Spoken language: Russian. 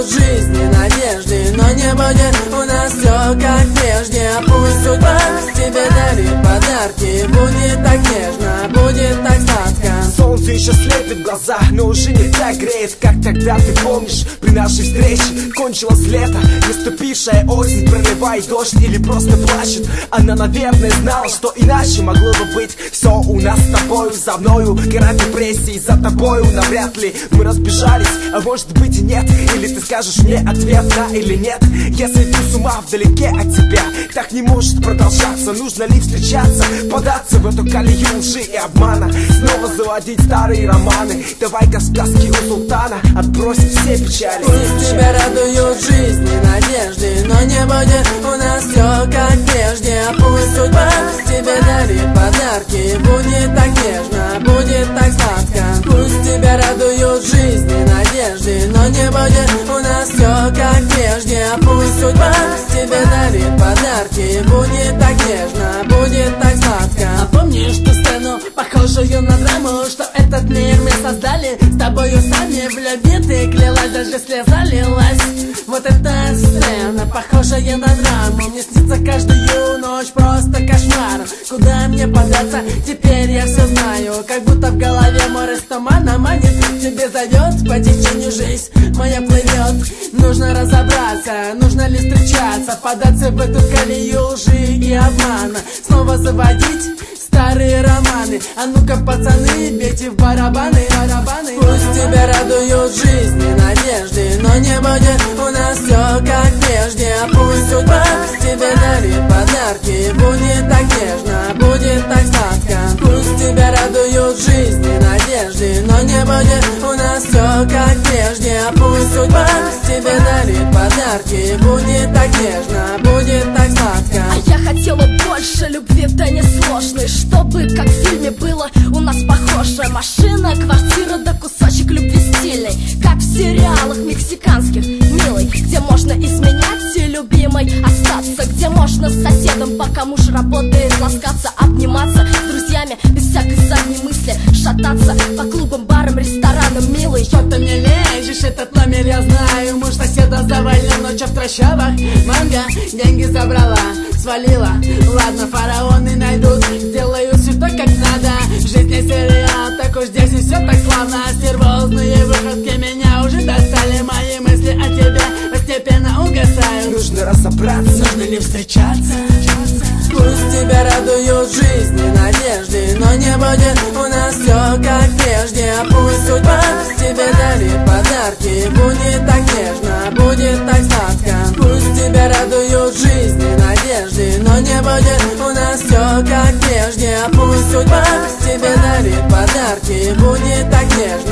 Жизни, надежды Но не. Будет у нас все как прежде. Пусть судьба тебе дарит подарки. Будет так нежно, будет так еще слепит глаза, но уже не так греет Как тогда ты помнишь, при нашей встрече Кончилось лето, наступившая осень Проливает дождь или просто плачет. Она, наверное, знала, что иначе могло бы быть Все у нас с тобою, за мною. Гора депрессии, за тобою навряд ли Мы разбежались, а может быть и нет Или ты скажешь мне ответ, да или нет Если ты с ума вдалеке от тебя. Так не может продолжаться, нужно ли встречаться Податься в эту колею лжи и обмана? Снова заводить старые романы Давай-ка сказки у султана Отбросить все печали. Пусть тебя радуют жизни, надежды Но не будет у нас все как прежде. Пусть судьба тебе дарит подарки Будет так нежно, будет так сладко. Пусть тебя радуют жизни, надежды Но не будет у нас все как прежде. Пусть судьба тебе дарит подарки Будет так В любви ты клялась, даже слеза лилась. Вот эта сцена, похожая на драму. Мне снится каждую ночь просто кошмар. Куда мне податься, теперь я все знаю. Как будто в голове море с тумана манит Тебе зовет по течению жизнь. Моя плывет Нужно разобраться, нужно ли встречаться Податься в эту колею лжи и обмана. Снова заводить старые романы. А ну-ка, пацаны, бейте в барабаны, барабаны тебя радуют жизни, надежды Но не будет у нас все как прежде. Пусть судьба тебе дарит подарки Будет так нежно, будет так сладко. Пусть тебя радуют жизни, надежды Но не будет у нас все как прежде. Пусть судьба тебе дарит подарки Будет так нежно, будет так сладко. А я хотела больше любви, да не сложной Чтобы, как в фильме было, у нас похожая Машина, квартира, да кусочек любви стильный Как в сериалах мексиканских, милый Где можно изменять и любимой остаться Где можно с соседом, пока муж работает Ласкаться, обниматься с друзьями Без всякой задней мысли Шататься по клубам, барам, ресторанам, милый. Что ты мне лезешь, этот номер я знаю Муж соседа завалил ночью в трущобах Манга деньги забрала, свалила Ладно, фараоны найдут, сделаю все так как надо Жизнь не здесь славно Стервозные выходки меня уже достали. Мои мысли о тебе постепенно угасают. Нужно разобраться Нужно ли встречаться? Пусть тебя радуют жизни, надежды Но не будет у нас все как прежде. Пусть судьба тебе дарит подарки Будет так нежно, будет так сладко. Пусть тебя радуют жизни, надежды тебе дарит подарки Будет так нежно